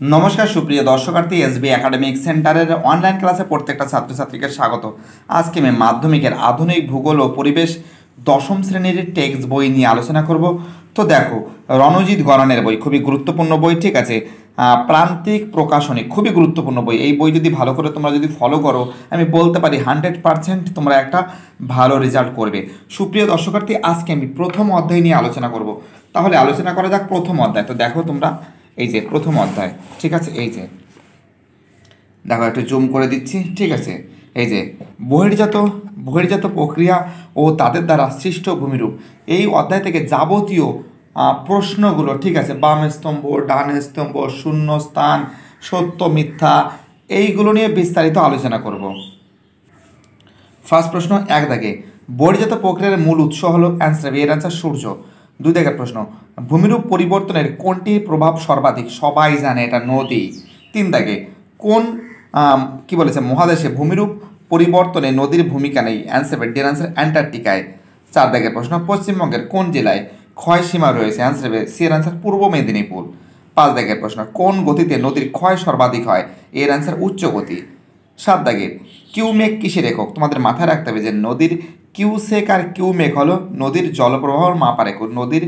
নমস্কার, সুপ্রিয় দর্শকার্থী এসবি একাডেমিক সেন্টারের অনলাইন ক্লাসে প্রত্যেকটা ছাত্রছাত্রীকে স্বাগত। আজকে আমি মাধ্যমিকের আধুনিক ভূগোল ও পরিবেশ দশম শ্রেণির টেক্সট বই নিয়ে আলোচনা করব। তো দেখো, রণজিৎ গরানের বই, খুবই গুরুত্বপূর্ণ বই, ঠিক আছে? প্রান্তিক প্রকাশনী, খুবই গুরুত্বপূর্ণ বই। এই বই যদি ভালো করে তোমরা যদি ফলো করো, আমি বলতে পারি হান্ড্রেড পারসেন্ট তোমরা একটা ভালো রেজাল্ট করবে। সুপ্রিয় দর্শকার্থী, আজকে আমি প্রথম অধ্যায় নিয়ে আলোচনা করব। তাহলে আলোচনা করা যাক প্রথম অধ্যায়। তো দেখো তোমরা এই যে, প্রথম অধ্যায়, ঠিক আছে? এই যে, দেখো, একটু জুম করে দিচ্ছি, ঠিক আছে? এই যে, বহির্জাত বহির্জাত প্রক্রিয়া ও তাদের দ্বারা সৃষ্ট ভূমিরূপ। এই অধ্যায় থেকে যাবতীয় প্রশ্নগুলো, ঠিক আছে? বাম স্তম্ভ, ডান স্তম্ভ, শূন্য স্থান, সত্য, মিথ্যা, এইগুলো নিয়ে বিস্তারিত আলোচনা করব। ফার্স্ট প্রশ্ন এক দাগে, বহির্জাত প্রক্রিয়ার মূল উৎস হলো অ্যান্সার এর অ্যান্সার সূর্য। দুই দাগের প্রশ্ন, ভূমিরূপ পরিবর্তনের কোনটির প্রভাব সর্বাধিক? সবাই জানে এটা নদী। তিন দাগে কোন কি বলেছে মহাদেশে ভূমিরূপ পরিবর্তনে নদীর ভূমিকা নেই? অ্যান্সার ডের অ্যান্সার অ্যান্টার্কটিকায় চার দাগের প্রশ্ন, পশ্চিমবঙ্গের কোন জেলায় ক্ষয় সীমা রয়েছে? অ্যান্সার হবে সি এর অ্যান্সার পূর্ব মেদিনীপুর। পাঁচ দাগের প্রশ্ন, কোন গতিতে নদীর ক্ষয় সর্বাধিক হয়? এর অ্যান্সার উচ্চ গতি। সাত দাগের কিউমেক কিসের একক? তোমাদের মাথায় রাখতে হবে যে নদীর কিউসেক আর কিউমেক হলো নদীর জলপ্রবাহ মাপার একক নদীর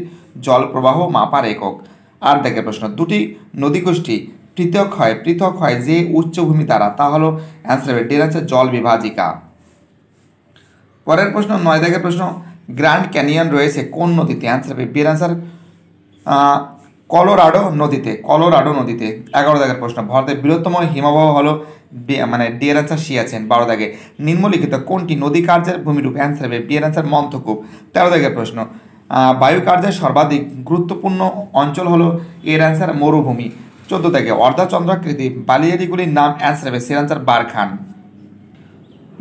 জলপ্রবাহ মাপার একক আর দেখে প্রশ্ন, দুটি নদীগোষ্ঠী পৃথক হয় পৃথক হয় যে উচ্চভূমি দ্বারা, তা হলো অ্যান্সার হবে ডের আছে জল বিভাজিকা। পরের প্রশ্ন, নয় দাগের প্রশ্ন, গ্র্যান্ড ক্যানিয়ন রয়েছে কোন নদীতে? অ্যান্সার হবে বিয়ের অ্যান্সার কলোরাডো নদীতে কলোরাডো নদীতে, এগারো দাগের প্রশ্ন। ভারতের বৃহত্তম হিমবাহ হলো মানে ডিয়ার অ্যান্সার সিয়াচেন বারো দাগে। নিম্নলিখিত কোনটি নদী কার্যের ভূমিরূপ? অ্যান্সার হবে বিয়ের অ্যান্সার মন্থকূপ। তেরো দাগের প্রশ্ন বায়ু কার্যের সর্বাধিক গুরুত্বপূর্ণ অঞ্চল হলো এর অ্যান্সার মরুভূমি। চোদ্দ দাগে, অর্ধাচন্দ্রাকৃতি বালিয়ারিগুলির নাম অ্যান্সার হবে সে অ্যান্সার বারখান।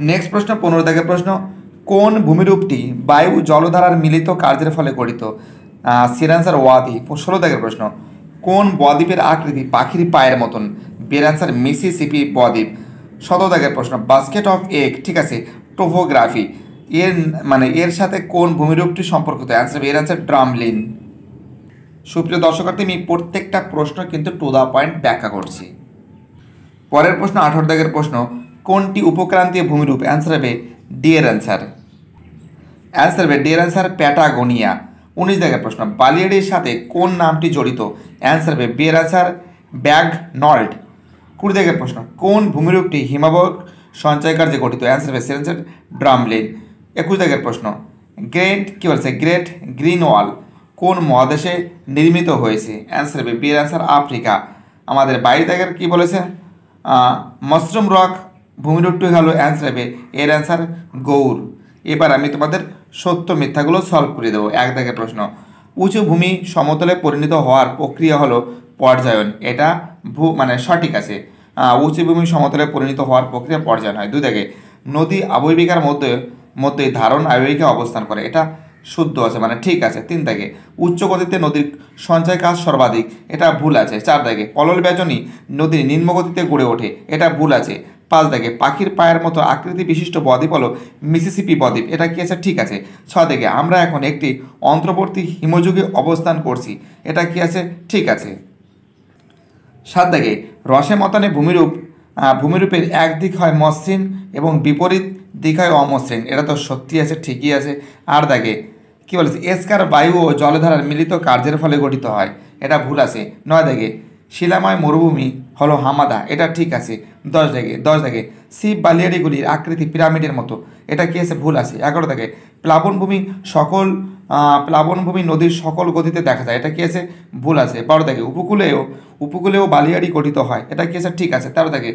নেক্সট প্রশ্ন, পনেরো দাগের প্রশ্ন, কোন ভূমিরূপটি বায়ু জলধারার মিলিত কার্যের ফলে গঠিত? সির অ্যান্সার ওয়াদি ষোলো দাগের প্রশ্ন, কোন বদ্বীপের আকৃতি পাখির পায়ের মতন? বের অ্যান্সার মিসিসিপি বদ্বীপ, শত দাগের প্রশ্ন বাস্কেট অফ এগ ঠিক আছে টোপোগ্রাফি এর মানে এর সাথে কোন ভূমিরূপটি সম্পর্কিত? অ্যান্সার এর অ্যান্সার ড্রামলিন। সুপ্রিয় দর্শকার্থী, আমি প্রত্যেকটা প্রশ্ন কিন্তু টু দা পয়েন্ট ব্যাখ্যা করছি। পরের প্রশ্ন, আঠারো দাগের প্রশ্ন, কোনটি উপক্রান্তীয় ভূমিরূপ? অ্যান্সার হবে ডিয়ের অ্যান্সার অ্যান্সার হবে ডিয়ের অ্যান্সার প্যাটাগোনিয়া উনিশ দাগের প্রশ্ন, বালিয়াডির সাথে কোন নামটি জড়িত? অ্যান্সার হবে বিয়ের অ্যান্সার ব্যাগ, নল্ট। কুড়ি দাগের প্রশ্ন, কোন ভূমিরূপটি হিমাবহ সঞ্চয় কার্যে গঠিত? অ্যান্সার হবে সেন্সার ড্রামলিন একুশ দাগের প্রশ্ন, গ্রেট, কী বলছে? গ্রেট গ্রিন ওয়াল কোন মহাদেশে নির্মিত হয়েছে? অ্যান্সার হবে বিয়ের অ্যান্সার আফ্রিকা। আমাদের বাইশ দাগের কী বলেছে? মশরুম রক ভূমিরূপটি হলো অ্যান্সার হবে এর অ্যান্সার গৌর। এবার আমি তোমাদের সত্য মিথ্যাগুলো সলভ করে দেবো। এক দাগের প্রশ্ন, উঁচু ভূমি সমতলে পরিণত হওয়ার প্রক্রিয়া হলো পর্যায়ন। এটা ভূ মানে সঠিক আছে। উঁচু ভূমি সমতলে পরিণত হওয়ার প্রক্রিয়া পর্যায়ন হয়। দুই দাগে, নদী আবয়বিকার মধ্যে মধ্যে ধারণ আবয়িকা অবস্থান করে। এটা শুদ্ধ আছে মানে ঠিক আছে। তিন দাগে, উচ্চ গতিতে নদীর সঞ্চয় কাজ সর্বাধিক। এটা ভুল আছে। চার দাগে, পলল বেচনি নদীর নিম্ন গতিতে গড়ে ওঠে। এটা ভুল আছে। পাঁচ দাগে পাখির পায়ের মতো আকৃতি বিশিষ্ট বদ্বীপ হলো মিসিসিপি বদ্বীপ। এটা কি আছে? ঠিক আছে। ছ দিকে আমরা এখন একটি অন্তর্বর্তী হিমযুগে অবস্থান করছি। এটা কি আছে? ঠিক আছে। সাত দাগে রসে মতানে ভূমিরূপ ভূমিরূপের এক দিক হয় মসৃণ এবং বিপরীত দিক হয় অমসৃণ। এটা তো সত্যি আছে, ঠিকই আছে। আর দাগে কী বলেছে? এসকার বায়ু ও জলধারার মিলিত কার্যের ফলে গঠিত হয়। এটা ভুল আছে। নয় দাগে শিলাময় মরুভূমি হলো হামাদা। এটা ঠিক আছে। দশ দাগে দশ দাগে শিব বালিয়াড়িগুলির আকৃতি পিরামিডের মতো। এটা কি আছে? ভুল আছে। এগারো দাগে প্লাবনভূমি সকল প্লাবনভূমি নদীর সকল গতিতে দেখা যায়। এটা কি আছে? ভুল আছে। বারো দাগে উপকূলেও উপকূলেও বালিয়াড়ি গঠিত হয়। এটা কি আছে? ঠিক আছে। তেরো দাগে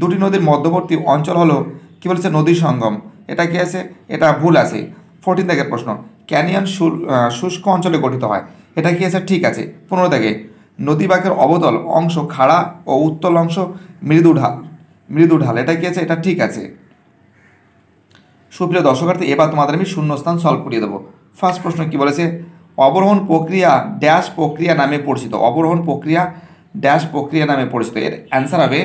দুটি নদীর মধ্যবর্তী অঞ্চল হলো, কি বলছে? নদী সঙ্গম। এটা কি আছে? এটা ভুল আছে। ফোরটিন দাগের প্রশ্ন। ক্যানিয়ন শুষ্ক অঞ্চলে গঠিত হয়। এটা কি আছে? ঠিক আছে। পনেরো দাগে নদী বাঁকের অবতল অংশ খাড়া ও উত্তল অংশ মৃদু ঢাল মৃদু ঢাল। এটা কি আছে? এটা ঠিক আছে। সুপ্রিয় দর্শকার্থী, এবার তোমাদের আমি শূন্যস্থান সলভ করিয়ে দেবো। ফার্স্ট প্রশ্ন কি বলেছে? অবরোহণ প্রক্রিয়া ড্যাশ প্রক্রিয়া নামে পরিচিত। অবরোহণ প্রক্রিয়া ড্যাশ প্রক্রিয়া নামে পরিচিত। এর অ্যান্সার হবে,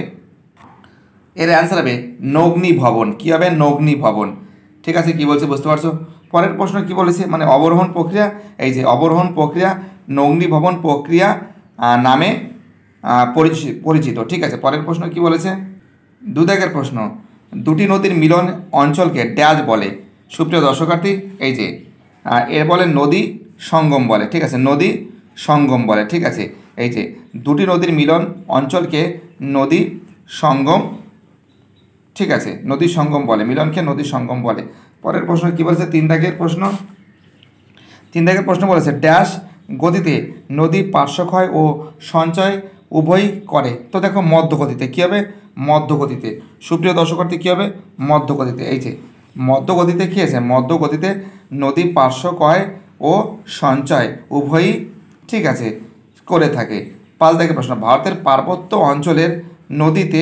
এর অ্যান্সার হবে নগ্নি ভবন। কী হবে? নগ্নি ভবন। ঠিক আছে, কি বলছে বুঝতে পারছ? পরের প্রশ্ন কি বলেছে? মানে অবরোহণ প্রক্রিয়া, এই যে অবরোহণ প্রক্রিয়া, নগ্নি ভবন প্রক্রিয়া নামে পরিচি- পরিচিত। ঠিক আছে, পরের প্রশ্ন কি বলেছে? দু দাগের প্রশ্ন, দুটি নদীর মিলন অঞ্চলকে ড্যাশ বলে। সুপ্রিয় দর্শকার্থী, এই যে এর বলে নদী সঙ্গম বলে। ঠিক আছে, নদী সঙ্গম বলে। ঠিক আছে, এই যে, দুটি নদীর মিলন অঞ্চলকে নদী সঙ্গম, ঠিক আছে, নদী সঙ্গম বলে। মিলনকে নদী সঙ্গম বলে। পরের প্রশ্ন কী বলেছে? তিন দাগের প্রশ্ন। তিন দাগের প্রশ্ন বলেছে, ড্যাশ গতিতে নদী পার্শ্বক্ষয় ও সঞ্চয় উভয়ই করে। তো দেখো মধ্য গতিতে কী হবে? মধ্য গতিতে সুপ্রিয় দর্শকার্থী, কী হবে? মধ্য গতিতে এই যে মধ্য গতিতে কী আছে? মধ্য গতিতে নদী পার্শ্বক্ষয় ও সঞ্চয় উভয়ই ঠিক আছে, করে থাকে। পাঁচ দাগের প্রশ্ন, ভারতের পার্বত্য অঞ্চলের নদীতে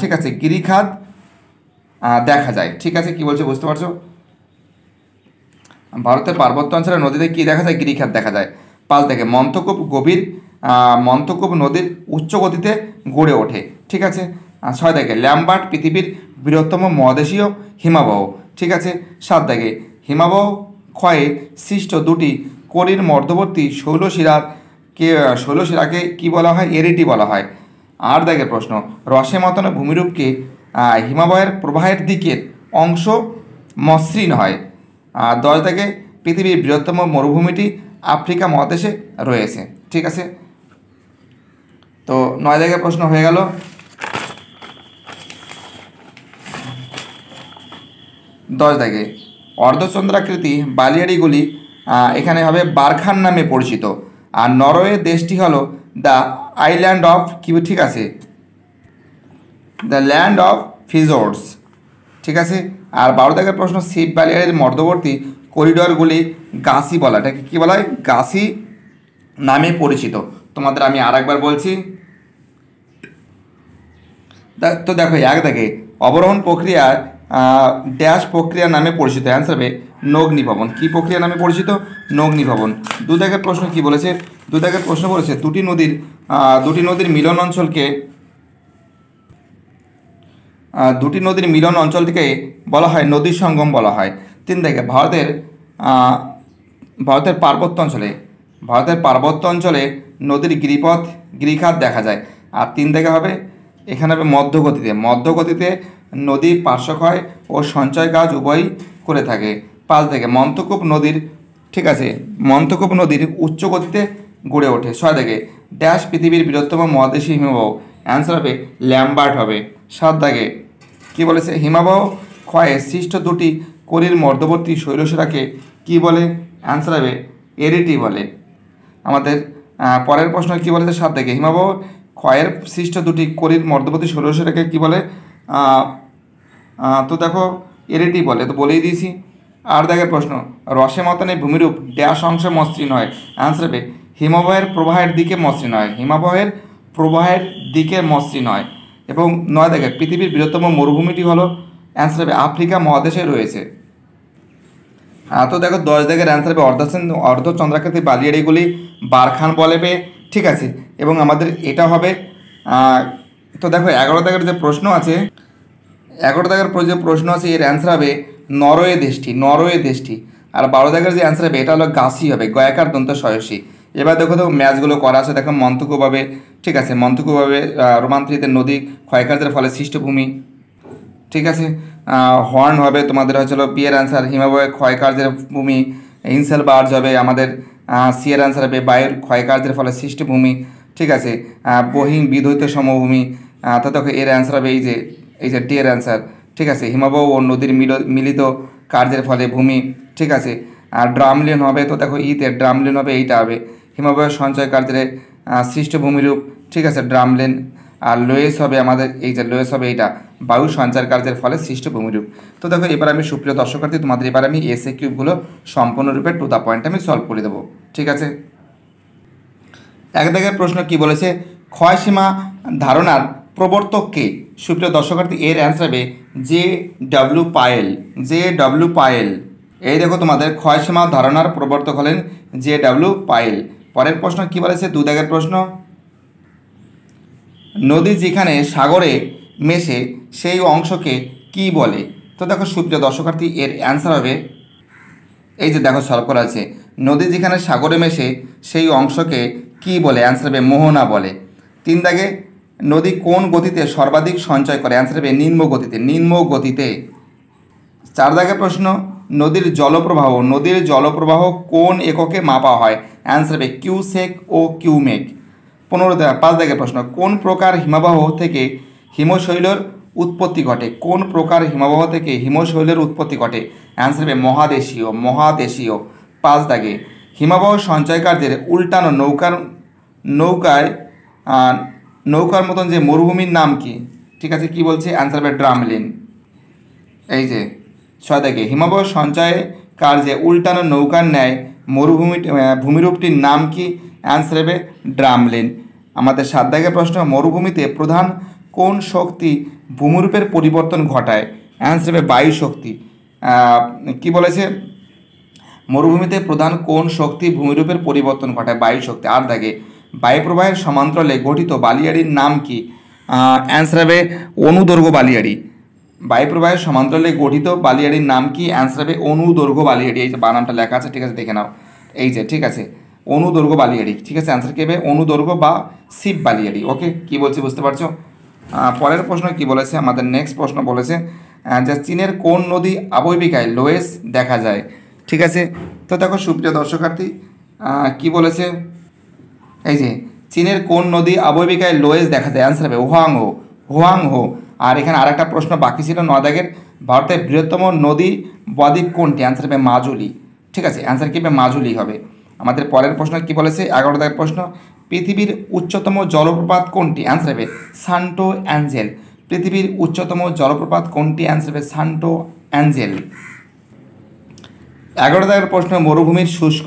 ঠিক আছে, গিরিখাত দেখা যায়। ঠিক আছে, কি বলছে বুঝতে পারছ? ভারতের পার্বত্য অঞ্চলের নদীতে কী দেখা যায়? গিরিখাত দেখা যায়। পাঁচ দেখে মন্থকূপ গভীর আহ, মন্থকূপ নদীর উচ্চ গতিতে গড়ে ওঠে। ঠিক আছে? ছয় দেখে ল্যাম্বার্ট পৃথিবীর বৃহত্তম মহাদেশীয় হিমাবহ। ঠিক আছে? সাত দেখে হিমাবহ ক্ষয়ে সৃষ্ট দুটি করির মধ্যবর্তী শৈলশিরার কে শৈলশিরাকে কি বলা হয়? এরিটি বলা হয়। আর দেখে প্রশ্ন রসে মতন ভূমিরূপকে হিমাবয়ের প্রবাহের দিকের অংশ মসৃণ হয়। দশ থেকে পৃথিবীর বৃহত্তম মরুভূমিটি আফ্রিকা মহাদেশে রয়েছে। ঠিক আছে? তো নয় জায়গায় প্রশ্ন হয়ে গেল। দশ দাগে অর্ধচন্দ্রাকৃতি বালিয়াড়িগুলি এখানে হবে বারখান নামে পরিচিত। আর নরওয়ে দেশটি হলো দ্য আইল্যান্ড অফ কি, ঠিক আছে? The land of fjords. ঠিক আছে? আর বারো দাগের প্রশ্ন, শিব বালিয়ারের মধ্যবর্তী করিডোরগুলি গাছি বলা, এটাকে কী বলা হয়? গাছি নামে পরিচিত। তোমাদের আমি আর একবার বলছি। তো দেখো, এক দেখে, অবরোহণ প্রক্রিয়া ড্যাশ প্রক্রিয়া নামে পরিচিত। অ্যান্সার হবে নগ্নি ভবন কী প্রক্রিয়া নামে পরিচিত? নগ্নি ভবন দু দাগের প্রশ্ন কি বলেছে? দু দাগের প্রশ্ন বলেছে, দুটি নদীর দুটি নদীর মিলন অঞ্চলকে দুটি নদীর মিলন অঞ্চলটিকে বলা হয় নদীর সঙ্গম বলা হয়। তিন দেখে ভারতের ভারতের পার্বত্য অঞ্চলে, ভারতের পার্বত্য অঞ্চলে নদীর গিরিপথ, গিরিখাত দেখা যায়। আর তিন দেখে হবে, এখানে হবে মধ্যগতিতে। মধ্যগতিতে নদীর পার্শ্বক্ষয় ও সঞ্চয় কাজ উভয়ই করে থাকে। পাঁচ থেকে মন্তকূপ নদীর, ঠিক আছে মন্তকূপ নদীর উচ্চ গতিতে গড়ে ওঠে। ছয় থেকে ড্যাশ পৃথিবীর বৃহত্তম মহাদেশী হিমবাহ। অ্যান্সার হবে ল্যাম্বার্ট হবে। সাত দাগে কি বলেছে? হিমাবহ ক্ষয়ে সৃষ্ট দুটি করির মধ্যবর্তী শৈলশিরাকে কি বলে? অ্যান্সার হবে এরিটি বলে। আমাদের পরের প্রশ্ন কি বলেছে? সাত থেকে হিমাবহ ক্ষয়ের সৃষ্ট দুটি করির মধ্যবর্তী শৈলশিরাকে কি বলে? তো দেখো, এরিটি বলে। তো বলেই দিয়েছি। আর দেখের প্রশ্ন, রসে মতনে ভূমিরূপ ড্যাশ অংশে মসৃণ হয়। অ্যান্সার হবে, হিমাবহের প্রবাহের দিকে মসৃণ হয়। হিমাবহের প্রবাহের দিকে মসৃণ হয়। এবং নয় দেখে পৃথিবীর বৃহত্তম মরুভূমিটি হলো অ্যান্সার হবে আফ্রিকা মহাদেশে রয়েছে। আহ, তো দেখো দশ দাগের অ্যান্সার হবে অর্ধচন অর্ধচন্দ্রাকৃতি বালিয়াড়িগুলি বারখান বলেবে ঠিক আছে এবং আমাদের এটা হবে তো দেখো এগারো দাগের যে প্রশ্ন আছে এগারো দাগের যে প্রশ্ন আছে এর অ্যান্সার হবে নরওয়ে দেশটি নরওয়ে দেশটি। আর বারো দাগের যে অ্যান্সার হবে এটা হলো গাছি হবে গয়াকার দন্ত সয়সী এবার দেখো তো ম্যাচগুলো করা আছে দেখো মন্তকভাবে ঠিক আছে মন্তকভাবে রোমান্ত্রিতের নদী ক্ষয়কার্যের ফলে সৃষ্টভূমি ঠিক আছে হর্ন হবে তোমাদের হচ্ছিল বিয়ের অ্যান্সার হিমাবয় ক্ষয়কার্যের ভূমি ইনসেল বার্জ হবে আমাদের সিয়ের অ্যান্সার হবে বায়ুর ক্ষয়কার্যের ফলে সৃষ্টভূমি ঠিক আছে আহ, বহিং বিধৈত সমভূমি তো দেখো এর অ্যান্সার হবে এই যে এই যে ডি এর অ্যান্সার ঠিক আছে হিমাবহ ও নদীর মিল মিলিত কার্যের ফলে ভূমি ঠিক আছে আর ড্রামলিন হবে তো দেখো ইতে ড্রামলিন হবে এইটা হবে হিমাবয় সঞ্চয় কার্যের সৃষ্ট ঠিক আছে ড্রামলিন আর লোয়েস হবে আমাদের এই যে লোয়েস হবে এইটা, বায়ু সঞ্চার কার্যের ফলে সৃষ্ট ভূমিরূপ তো দেখো, এবার আমি সুপ্রিয় দর্শকার্থী, তোমাদের এবার আমি এসে কিউবগুলো সম্পূর্ণরূপে টু দ্য পয়েন্ট আমি সলভ করে দেবো, ঠিক আছে? এক দাগের প্রশ্ন কি বলেছে, ক্ষয়সীমা ধারণার প্রবর্তক কে? সুপ্রিয় দর্শকার্থী, এর অ্যান্সার হবে J W Powell, J W Powell. এই দেখো, তোমাদের ক্ষয়সীমা ধারণার প্রবর্তক হলেন জে ডাব্লিউ পায়েল। পরের প্রশ্ন কি বলেছে? দু দাগের প্রশ্ন। নদী যেখানে সাগরে মেশে, সেই অংশকে কি বলে? তো দেখো, সুপ্রিয় দর্শকার্থী, এর অ্যান্সার হবে, এই যে দেখো সলভ করা আছে। নদী যেখানে সাগরে মেশে, সেই অংশকে কি বলে? অ্যান্সার হবে, মোহনা বলে। তিন দাগে, নদী কোন গতিতে সর্বাধিক সঞ্চয় করে? অ্যান্সার হবে, নিম্ন গতিতে নিম্ন গতিতে। চার দাগের প্রশ্ন নদীর জলপ্রবাহ নদীর জলপ্রবাহ কোন এককে মাপা হয়? অ্যান্সার হবে কিউসেক ও কিউমেক পনেরো পাঁচ দাগের প্রশ্ন, কোন প্রকার হিমবাহ থেকে হিমশৈলের উৎপত্তি ঘটে? কোন প্রকার হিমবাহ থেকে হিমশৈলের উৎপত্তি ঘটে? অ্যান্সার হবে মহাদেশীয় মহাদেশীয়। পাঁচ দাগে, হিমবাহ সঞ্চয় উল্টানো নৌকার, নৌকায় নৌকার মতন যে মরুভূমির নাম কি? ঠিক আছে, কি বলছে? অ্যান্সার হবে ড্রামলিন এই যে ছয় থেকে হিমবাহ সঞ্চয় কার্যে উল্টানো নৌকার ন্যায় মরুভূমি ভূমিরূপটির নাম কি? অ্যান্সার হবে ড্রামলিন। আমাদের সাত দাগের প্রশ্ন, মরুভূমিতে প্রধান কোন শক্তি ভূমিরূপের পরিবর্তন ঘটায়? অ্যান্সার হবে বায়ু শক্তি কি বলেছে? মরুভূমিতে প্রধান কোন শক্তি ভূমিরূপের পরিবর্তন ঘটায়? বায়ু শক্তি আর দাগে বায়ু প্রবাহের সমান্তরালে গঠিত বালিয়াড়ির নাম কি? অ্যান্সার হবে অনুদৈর্ঘ্য বালিয়াড়ি। বায়ু প্রবাহের সমান্তরালে গঠিত বালিয়াড়ির নাম কি? অ্যান্সার হবে অনুদৈর্ঘ্য বালিয়াড়ি। এই যে বানানটা লেখা আছে, ঠিক আছে, দেখে নাও। এই যে, ঠিক আছে অনুদৈর্ঘ্য বালিয়াড়ি। ঠিক আছে অ্যান্সার কি হবে? অনুদৈর্ঘ্য বা শিব বালিয়াড়ি। ওকে কি বলছি বুঝতে পারছ? পরের প্রশ্ন কি বলেছে? আমাদের নেক্সট প্রশ্ন বলেছে যে চীনের কোন নদী আবহবিকায় লোয়েস দেখা যায়? ঠিক আছে, তো দেখো, সুপ্রিয় দর্শকার্থী কি বলেছে? এই যে, চীনের কোন নদী আবহবিকায় লোয়েস দেখা যায়? অ্যান্সার হবে হোয়াং হো হোয়াং হো আর এখানে আরেকটা প্রশ্ন বাকি ছিল নদাগের ভারতের বৃহত্তম নদী বদ্বীপ কোনটি? অ্যান্সার হবে মাজুলি। ঠিক আছে অ্যান্সার কী হবে? মাজুলি হবে। আমাদের পরের প্রশ্ন কি বলেছে? এগারো দাগের প্রশ্ন, পৃথিবীর উচ্চতম জলপ্রপাত কোনটি? অ্যান্সার হবে সান্টো অ্যাঞ্জেল। পৃথিবীর উচ্চতম জলপ্রপাত কোনটি? অ্যান্সার হবে সান্টো অ্যাঞ্জেল। এগারো দাগের প্রশ্ন, মরুভূমির শুষ্ক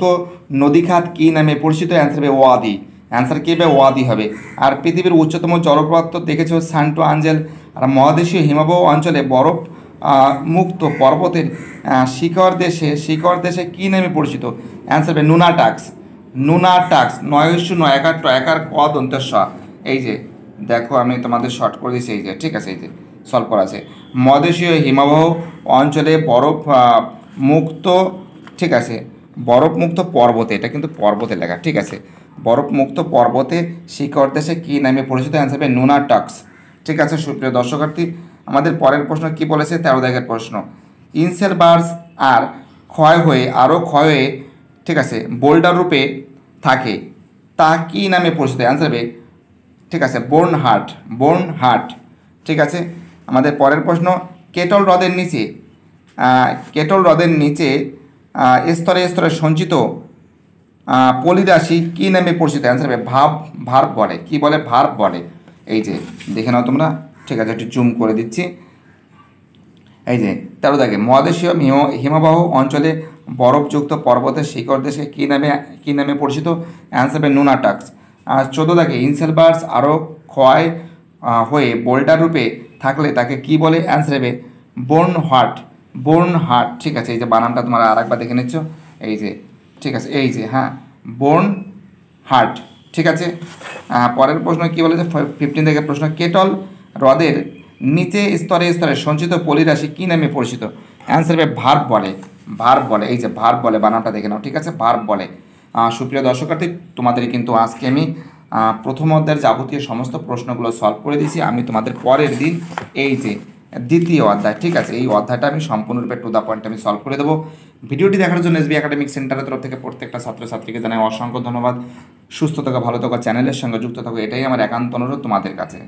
নদীখাত কী নামে পরিচিত? অ্যান্সার হবে ওয়াদি। অ্যান্সার কী হবে? ওয়াদি হবে। আর পৃথিবীর উচ্চতম জলপ্রপাত তো দেখেছ, সান্টো আঞ্জেল আর মহাদেশীয় হিমাবহ অঞ্চলে বরফ মুক্ত পর্বতের শিখর দেশে শিখর দেশে কী নামে পরিচিত? অ্যান্সার হবে নুনাটাক্স। নয় ইস্যু নয় ট একার ক এই যে, দেখো আমি তোমাদের শর্ট করে দিয়েছি, এই যে, ঠিক আছে, এই যে সলভ করা আছে। মহাদেশীয় হিমাবহ অঞ্চলে বরফ মুক্ত, ঠিক আছে, বরফ মুক্ত পর্বতে, এটা কিন্তু পর্বতে লেখা, ঠিক আছে, বরফ মুক্ত পর্বতে শিকড় দেশে কী নামে পরিচিত? অ্যান্সার হবে নুনাটাক্স। ঠিক আছে, সুপ্রিয় দর্শকার্থী, আমাদের পরের প্রশ্ন কি বলেছে? তেরো দাগের প্রশ্ন। ইনসেল বার্স আর ক্ষয় হয়ে, আরও ক্ষয় হয়ে, ঠিক আছে, বোল্ডার রূপে থাকে, তা কী নামে পরিচিত? অ্যান্সার হবে, ঠিক আছে বোর্ন হার্ট বোর্ন হার্ট ঠিক আছে? আমাদের পরের প্রশ্ন, কেটল হ্রদের নিচে কেটল হ্রদের নিচে স্তরে স্তরে সঞ্চিত পলিরাশি কী নামে পরিচিত? অ্যান্সার হবে, ভাব, ভার্ব বলে, কি বলে? ভার্ব বলে। এই যে, দেখে নাও তোমরা। ঠিক আছে, একটু জুম করে দিচ্ছি। এই যে তেরো দাগে মহাদেশীয় হিম- হিমবাহ অঞ্চলে বরফযুক্ত পর্বতের শিকড় দেশে কী নামে কী নামে পরিচিত? অ্যান্সার হবে নুনাটাক্স আর চোদ্দ দাগে ইনসেলবার্স আরও ক্ষয় হয়ে বোল্টার রূপে থাকলে তাকে কি বলে? অ্যান্সার হবে বোর্ন হার্ট বোর্ন হার্ট ঠিক আছে, এই যে বানানটা তোমরা আর একবার দেখে নিচ্ছ। এই যে, ঠিক আছে, এই যে হ্যাঁ বোর্ন হার্ট ঠিক আছে? পরের প্রশ্ন কি বলেছে? ফিফটিন থেকে প্রশ্ন, কেটল হ্রদের নিচে স্তরে স্তরে সঞ্চিত পলিরাশি কী নামে পরিচিত? অ্যান্সার হবে ভার্ব বলে ভার্ব বলে, এই যে ভার্ব বলে, বানানটা দেখে নাও, ঠিক আছে? ভার্ব বলে। সুপ্রিয় দর্শকার্থী, তোমাদের কিন্তু আজকে আমি প্রথম অধ্যায়ের যাবতীয় সমস্ত প্রশ্নগুলো সলভ করে দিয়েছি। আমি তোমাদের পরের দিন এই যে দ্বিতীয় অধ্যায়। ঠিক আছে, এই অধ্যায়টা আমি সম্পূর্ণরূপে টু দ্য পয়েন্ট আমি সলভ করে দেবো। ভিডিওটি দেখার জন্য এসবি একাডেমিক সেন্টারের তরফ থেকে প্রত্যেকটা ছাত্রছাত্রীকে জানাই অসংখ্য ধন্যবাদ। সুস্থ থাকা, ভালো থাকা, চ্যানেলের সঙ্গে যুক্ত থাকো, এটাই আমার একান্ত অনুরোধ তোমাদের কাছে।